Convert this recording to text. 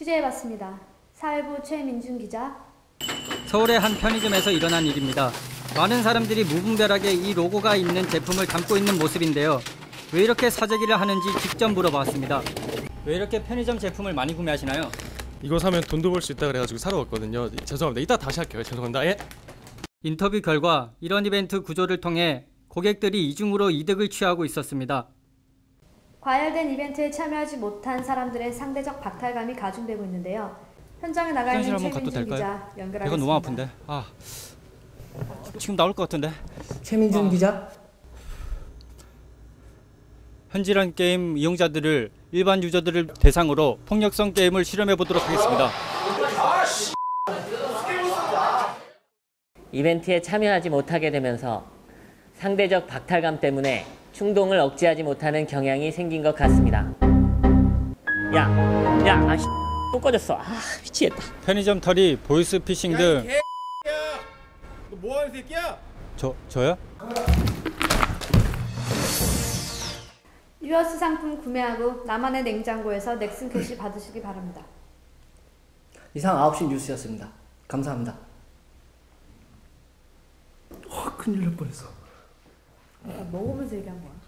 취재해봤습니다. 사회부 최민준 기자. 서울의 한 편의점에서 일어난 일입니다. 많은 사람들이 무분별하게 이 로고가 있는 제품을 담고 있는 모습인데요. 왜 이렇게 사재기를 하는지 직접 물어봤습니다. 왜 이렇게 편의점 제품을 많이 구매하시나요? 이거 사면 돈도 벌 수 있다 그래가지고 사러 왔거든요. 죄송합니다. 이따 다시 할게요. 죄송합니다. 예. 인터뷰 결과 이런 이벤트 구조를 통해 고객들이 이중으로 이득을 취하고 있었습니다. 과열된 이벤트에 참여하지 못한 사람들의 상대적 박탈감이 가중되고 있는데요. 현장에 나가 있는 최민준? 기자 연결하겠습니다. 배가 너무 아픈데. 아 지금 나올 것 같은데. 최민준 어. 기자. 현질한 게임 이용자들을 일반 유저들을 대상으로 폭력성 게임을 실험해 보도록 하겠습니다. 이벤트에 참여하지 못하게 되면서 상대적 박탈감 때문에 충동을 억제하지 못하는 경향이 생긴 것 같습니다. 야, 야, 아, 씨, 또 꺼졌어. 아, 미치겠다. 편의점 털이 보이스 피싱 등너 뭐하는 새끼야? 저, 저요? 유어스 상품 구매하고 나만의 냉장고에서 넥슨 캐시 받으시기 바랍니다. 이상 9시 뉴스였습니다. 감사합니다. 아, 큰일 날 뻔했어. 먹으면서 얘기한 거야.